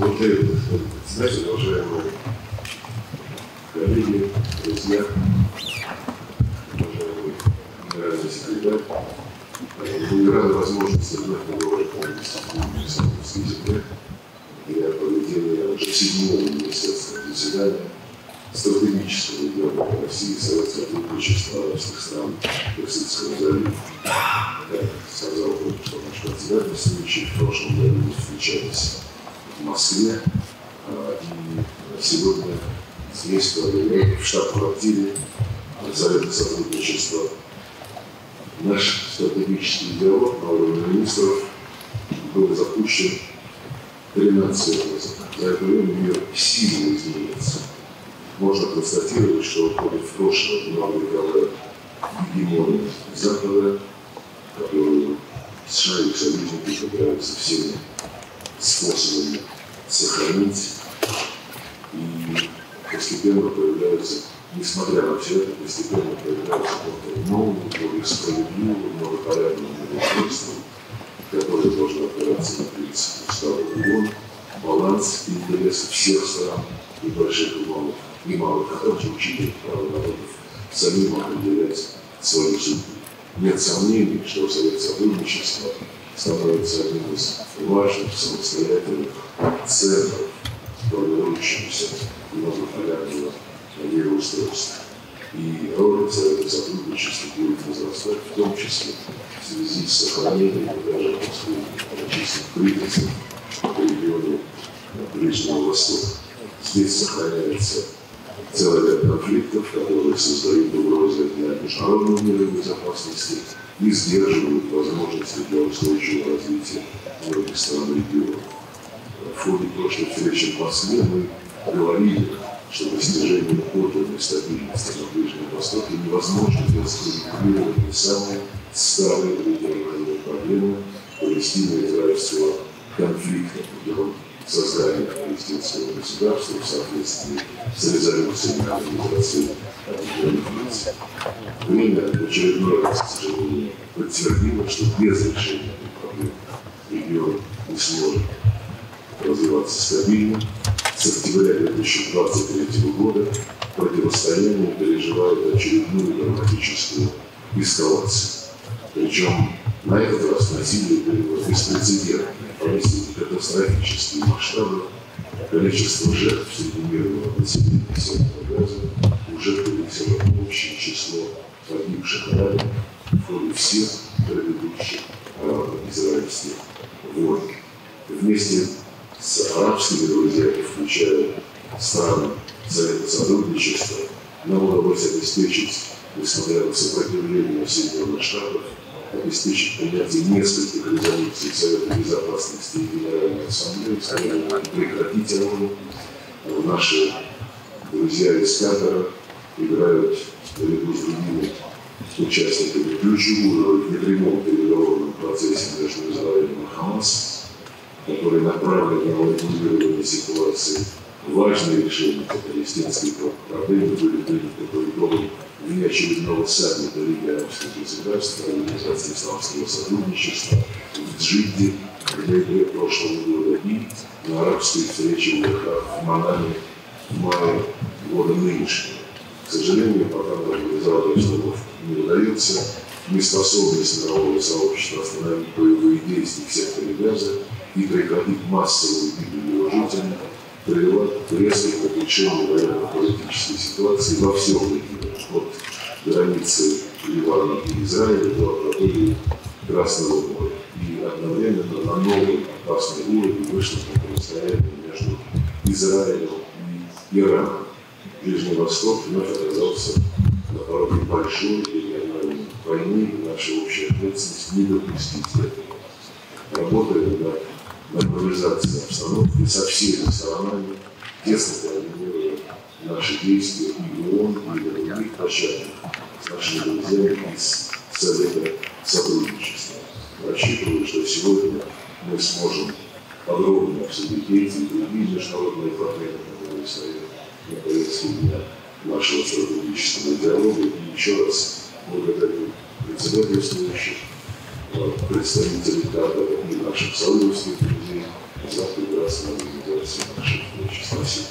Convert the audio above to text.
Благодарю, председатель, уважаемые коллеги, друзья, уважаемый генеральный секретарь. Мы рады возможности вновь поговорить о Министерстве языке для проведения уже седьмого министерства заседания стратегического диалога России с сотрудничества арабских стран Персидского залива. Как сказал только что наш председатель Синичев, в прошлом году мы встречались Москве, а, и сегодня здесь в штаб-квартире Совета сотрудничества. Наш стратегический диалог на уровне министров был запущен 13 лет назад. За это время мир сильно изменился. Можно констатировать, что входит в прошлое многовековая гегемония Запада, которую США и их союзники пытаются всеми способами сохранить. И постепенно появляются, несмотря на все это, постепенно появляются какое-то новое, более справедливое, многопорядное устройство, которое должно опираться на принцип устава ООН, баланс интересов всех стран и больших и малых немало которых учили право народов самим определять свою судьбу. Нет сомнений, что Совет сотрудничества становится одним из важных самостоятельных центров формирующегося многополярного мироустройства. И роль Совета сотрудничества будет возрастать, в том числе в связи с сохранением и даже после многочисленных кризисов в регионе Ближнего Востока. Здесь сохраняется целый ряд конфликтов, которые создают угрозы для международного мира и безопасности и сдерживают возможности для устойчивого развития многих стран региона. В ходе прошлой встречи в Москве мы говорили, что достижение подлинной стабильности на Ближнем Востоке невозможно без урегулирования самой старой региональной проблемы палестино-израильского конфликта, путем создания палестинского государства в соответствии с резолюцией Организации Объединенных Наций. Время в очередной раз, к сожалению, подтвердило, что без решения этой проблемы регион не сможет развиваться стабильно. С октября 2023 года противостояние переживает очередную драматическую эскалацию. Причем на этот раз насилие было беспрецедентное, поистине катастрофические масштабы. Количество жертв среди мирного населения сектора газа уже превысило общее число погибших раненых в ходе всех предыдущих арабо-израильских войн. Вместе с арабскими друзьями, включая страны Совета сотрудничества, нам удалось обеспечить, несмотря на сопротивление Соединенных Штатов, обеспечить принятие нескольких резолюций Совета Безопасности и Генеральной Ассамблеи прекратить огонь. Наши друзья из Катара играют наряду с другими участниками ключевую роль в непрямом переговорном процессе между Израилем и Хамас, который направлен на урегулирование ситуации. Важные решения палестинской проблеме были приняты по итогам внеочередного саммита Лиги арабских государств Организации исламского сотрудничества в Джидде в ноябре прошлого года и на арабской встрече в Манаме в мае года нынешнего. К сожалению, пока нам реализовать обстановку не удается, неспособность мирового сообщества остановить боевые действия в секторе Газа и прекратить массовую гибель его жителей привела к резкому ухудшению военно-политической ситуации во всем регионе от границы Ливана и Израиля до акватории Красного моря. И одновременно на новый опасный уровень вышло противостояние между Израилем и Ираном. Ближний Восток вновь оказался на пороге большой региональной войны, и наша общая ответственность не допустить этого. Работаем над нормализацией обстановки со всеми сторонами, тесно координируя наши действия и в ООН, и других площадках с нашими друзьями из Совета сотрудничества. Рассчитываю, что сегодня мы сможем подробно обсудить эти и другие международные проблемы, которые стоят на повестке дня нашего стратегического диалога. И еще раз благодарю председательствующих, представителей Татаров и наших союзников, и за прекрасную организацию наших встречи. Спасибо.